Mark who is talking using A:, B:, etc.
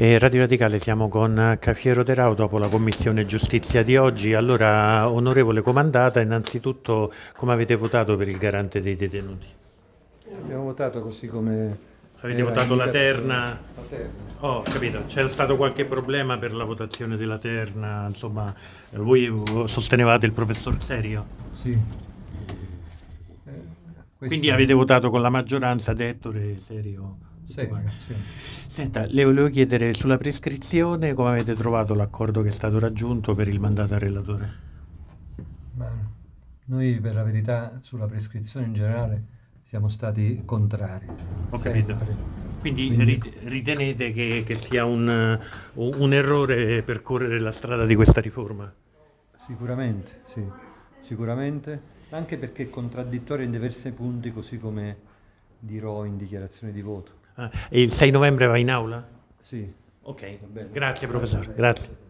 A: E Radio Radicale siamo con Cafiero Terao dopo la commissione giustizia di oggi. Allora, onorevole comandata, innanzitutto come avete votato per il garante dei detenuti?
B: Abbiamo votato così come...
A: Avete votato la terna?
B: La terna.
A: Oh, capito, c'era stato qualche problema per la votazione della terna, insomma, voi sostenevate il professor Serio?
B: Sì. Eh,
A: Quindi avete votato con la maggioranza di Ettore Serio?
B: Sì.
A: Senta, le volevo chiedere sulla prescrizione come avete trovato l'accordo che è stato raggiunto per il mandato al relatore?
B: Ma noi per la verità sulla prescrizione in generale siamo stati contrari.
A: Ho
B: sempre.
A: capito. Quindi,
B: Quindi-
A: rit- ritenete che, che sia un, eh, un errore percorrere la strada di questa riforma?
B: Sicuramente, sì, sicuramente, anche perché è contraddittoria in diversi punti, così come dirò in dichiarazione di voto.
A: Ah, e il 6 novembre va in aula?
B: Sì.
A: Ok, grazie professore, grazie.